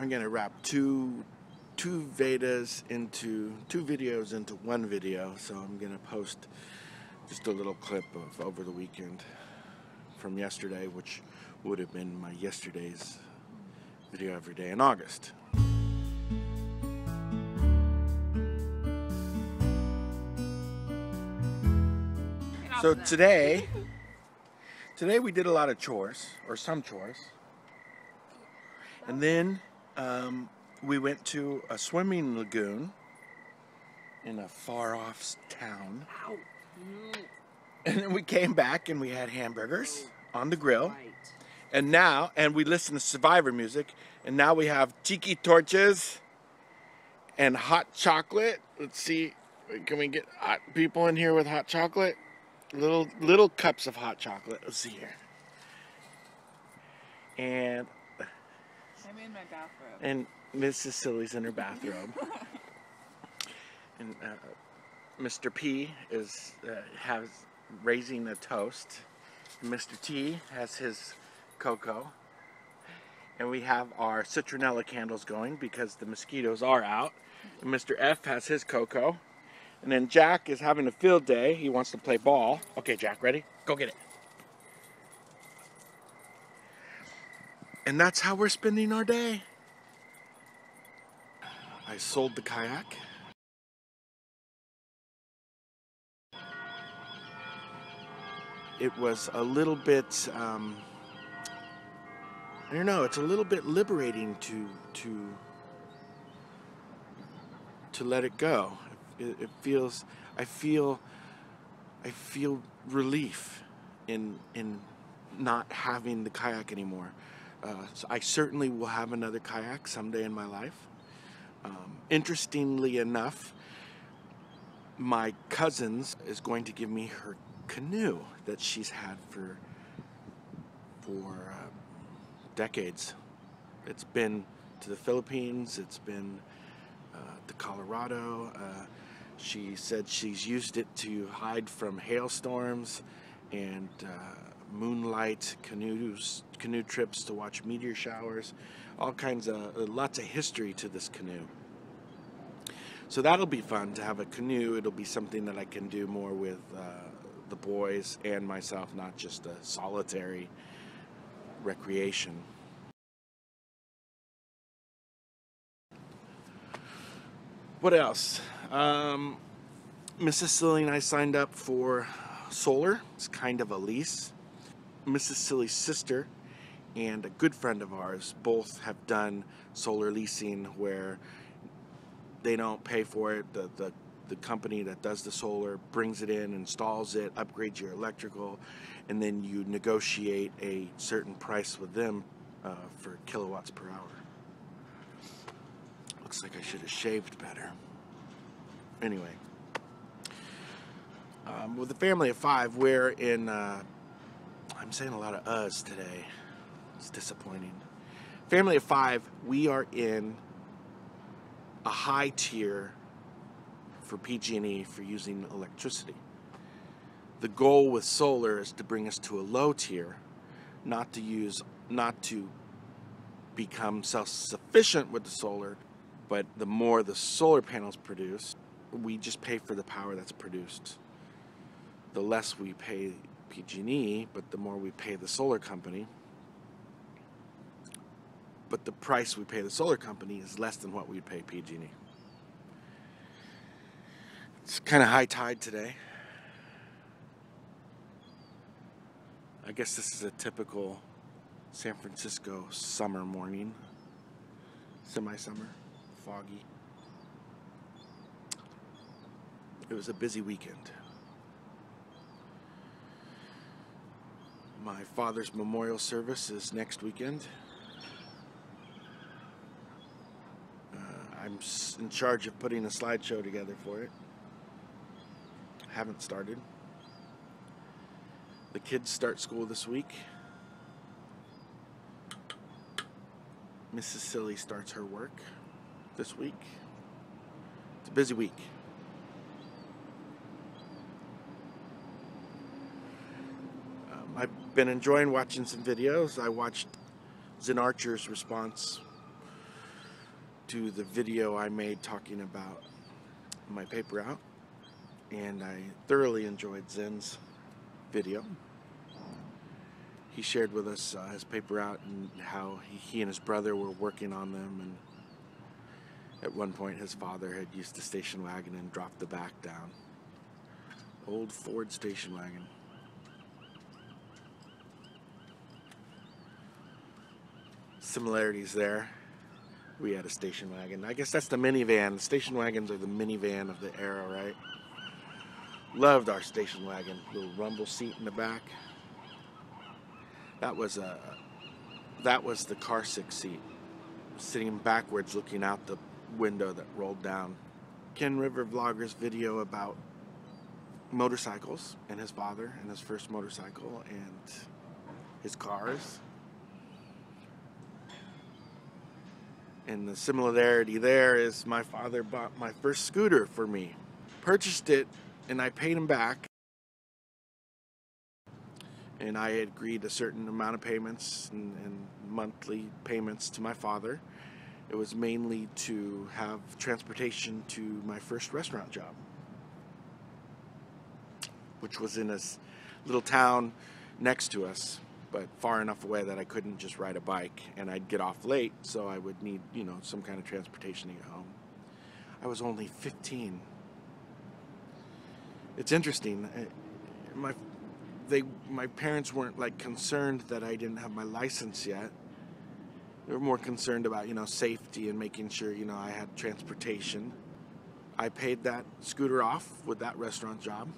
I'm gonna wrap two two Vedas into two videos into one video. So I'm gonna post just a little clip of over the weekend from yesterday, which would have been my yesterday's video every day in August. So today, today we did a lot of chores, or some chores. And then um, we went to a swimming lagoon in a far off town. And then we came back and we had hamburgers on the grill. And now, and we listened to Survivor music. And now we have tiki torches and hot chocolate. Let's see, can we get hot people in here with hot chocolate? Little little cups of hot chocolate. Let's see here. And I'm in my bathrobe. and Mrs. Silly's in her bathrobe. and uh, Mr. P is uh, has raising a toast. And Mr. T has his cocoa. And we have our citronella candles going because the mosquitoes are out. And Mr. F has his cocoa. And then Jack is having a field day. He wants to play ball. Okay, Jack, ready? Go get it. And that's how we're spending our day. I sold the kayak. It was a little bit, um, I don't know, it's a little bit liberating to, to, to let it go. It, it feels, I feel, I feel relief in, in not having the kayak anymore. Uh, so I certainly will have another kayak someday in my life. Um, interestingly enough, my cousins is going to give me her canoe that she's had for for uh, decades. It's been to the Philippines. It's been uh, to Colorado. Uh, she said she's used it to hide from hailstorms and uh, moonlight canoes, canoe trips to watch meteor showers, all kinds of uh, lots of history to this canoe. So that'll be fun to have a canoe. It'll be something that I can do more with uh, the boys and myself, not just a solitary recreation. What else? Um, Mrs. Silly and I signed up for solar. It's kind of a lease. Mrs. Silly's sister and a good friend of ours both have done solar leasing where they don't pay for it. The, the, the company that does the solar brings it in, installs it, upgrades your electrical, and then you negotiate a certain price with them uh, for kilowatts per hour. Looks like I should have shaved better. Anyway, um, with a family of five, we're in. Uh, I'm saying a lot of us today. It's disappointing. Family of five, we are in a high tier for PG&E for using electricity. The goal with solar is to bring us to a low tier, not to use, not to become self-sufficient with the solar, but the more the solar panels produce, we just pay for the power that's produced. The less we pay PG&E, but the more we pay the solar company. But the price we pay the solar company is less than what we pay PG&E. It's kind of high tide today. I guess this is a typical San Francisco summer morning. Semi-summer, foggy. It was a busy weekend. My father's memorial service is next weekend. Uh, I'm in charge of putting a slideshow together for it. Haven't started. The kids start school this week. Mrs. Silly starts her work this week. It's a busy week. Um, I've been enjoying watching some videos. I watched Zen Archer's response to the video I made talking about my paper out, and I thoroughly enjoyed Zen's video. He shared with us uh, his paper out and how he, he and his brother were working on them, and at one point his father had used the station wagon and dropped the back down. Old Ford station wagon. Similarities there we had a station wagon. I guess that's the minivan. The station wagons are the minivan of the era, right? Loved our station wagon. Little rumble seat in the back. That was a that was the car six seat. Sitting backwards looking out the window that rolled down. Ken River Vlogger's video about motorcycles and his father and his first motorcycle and his cars And the similarity there is my father bought my first scooter for me. Purchased it and I paid him back. And I agreed a certain amount of payments and, and monthly payments to my father. It was mainly to have transportation to my first restaurant job, which was in a little town next to us but far enough away that I couldn't just ride a bike and I'd get off late, so I would need, you know, some kind of transportation to get home. I was only 15. It's interesting. Uh, my they my parents weren't like concerned that I didn't have my license yet. They were more concerned about, you know, safety and making sure, you know, I had transportation. I paid that scooter off with that restaurant job.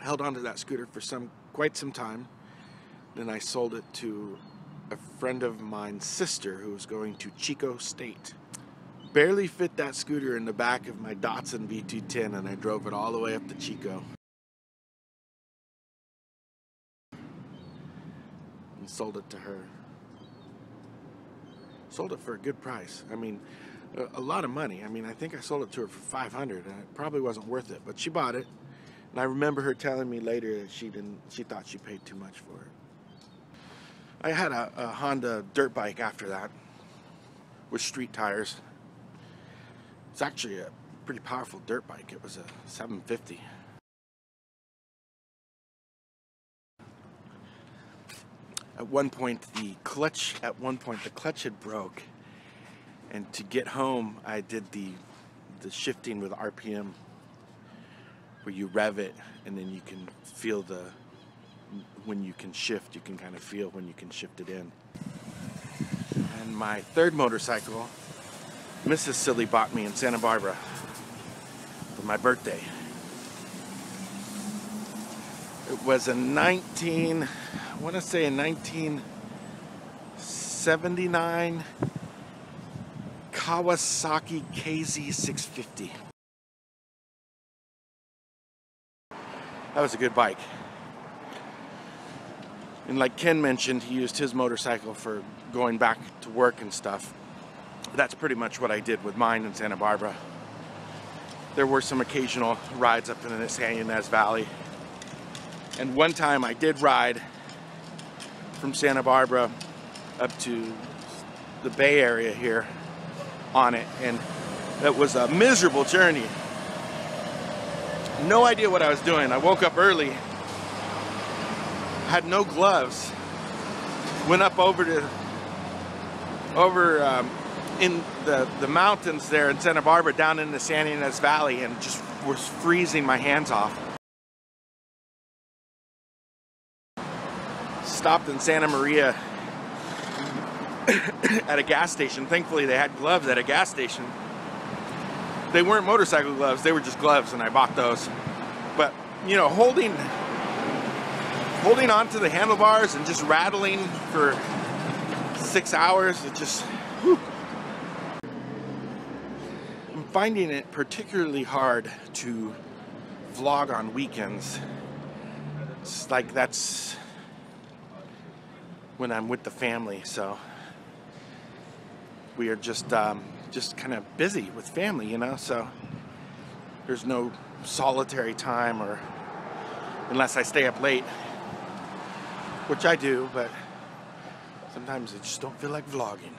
Held onto that scooter for some quite some time then I sold it to a friend of mine's sister who was going to Chico State. Barely fit that scooter in the back of my Datsun B210 and I drove it all the way up to Chico. And sold it to her. Sold it for a good price. I mean, a, a lot of money. I mean, I think I sold it to her for 500 and it probably wasn't worth it, but she bought it. And I remember her telling me later that she didn't she thought she paid too much for it. I had a, a Honda dirt bike after that with street tires. It's actually a pretty powerful dirt bike. It was a 750. At one point the clutch at one point the clutch had broke and to get home I did the the shifting with RPM where you rev it and then you can feel the when you can shift, you can kind of feel when you can shift it in. And my third motorcycle, Mrs. Silly bought me in Santa Barbara for my birthday. It was a 19, I want to say a 1979 Kawasaki KZ650. That was a good bike. And like Ken mentioned, he used his motorcycle for going back to work and stuff. That's pretty much what I did with mine in Santa Barbara. There were some occasional rides up in the San Ynez Valley. And one time I did ride from Santa Barbara up to the Bay Area here on it. And it was a miserable journey. No idea what I was doing. I woke up early had no gloves. Went up over to over um, in the the mountains there in Santa Barbara, down in the San Ynez Valley, and just was freezing my hands off. Stopped in Santa Maria at a gas station. Thankfully, they had gloves at a gas station. They weren't motorcycle gloves; they were just gloves, and I bought those. But you know, holding holding on to the handlebars and just rattling for six hours, it just, whew. I'm finding it particularly hard to vlog on weekends. It's like that's when I'm with the family, so we are just um, just kind of busy with family, you know. So there's no solitary time, or unless I stay up late which I do, but sometimes I just don't feel like vlogging.